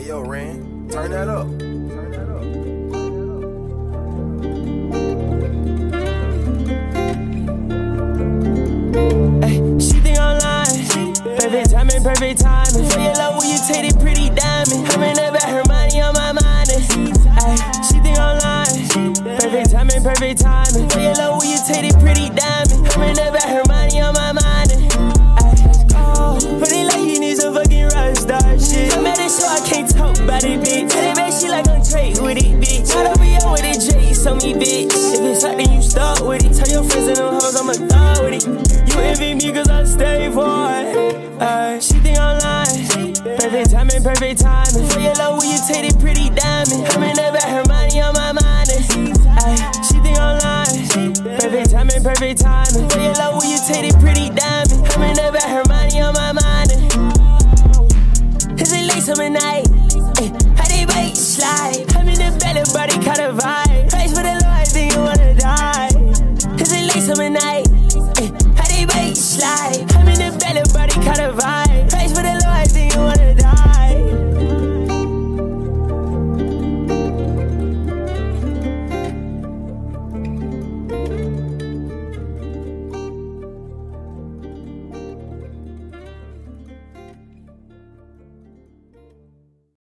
Hey yo, Ran, turn that up. Turn that up. She think I'm lying. Perfect timing, perfect timing. For your love, will you take it pretty diamond? I'm in that her money on my mind. Ay, she think I'm lying. Perfect timing, perfect timing. For your love, will you take it pretty diamond? I'm in that her envy me cause I stay for it. She think I'm lying. Perfect timing, perfect timing. For your love, will you take it pretty diamond? I'm in that her money on my mind. She think I'm lying. Perfect timing, perfect timing. For your love, will you take it pretty diamond? I'm in that her money on my mind. Is it late summer night? Ay, how they bite slide? I'm in the belly, body kind of vibe.